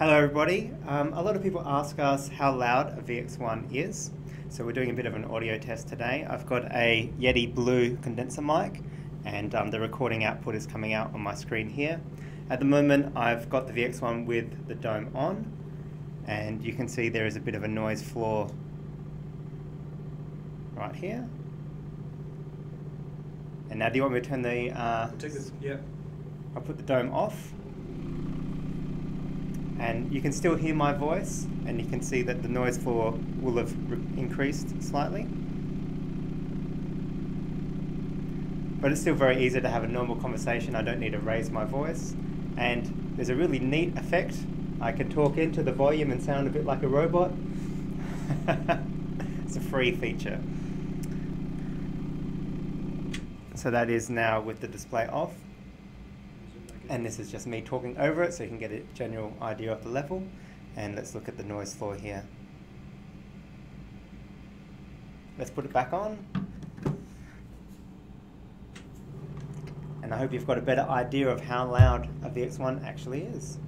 Hello everybody. Um, a lot of people ask us how loud a VX1 is. So we're doing a bit of an audio test today. I've got a Yeti Blue condenser mic and um, the recording output is coming out on my screen here. At the moment I've got the VX1 with the dome on and you can see there is a bit of a noise floor right here. And now do you want me to turn the... Uh, Take this, yeah. I'll put the dome off and you can still hear my voice and you can see that the noise floor will have increased slightly. But it's still very easy to have a normal conversation. I don't need to raise my voice. And there's a really neat effect. I can talk into the volume and sound a bit like a robot. it's a free feature. So that is now with the display off and this is just me talking over it so you can get a general idea of the level. And let's look at the noise floor here. Let's put it back on. And I hope you've got a better idea of how loud a VX1 actually is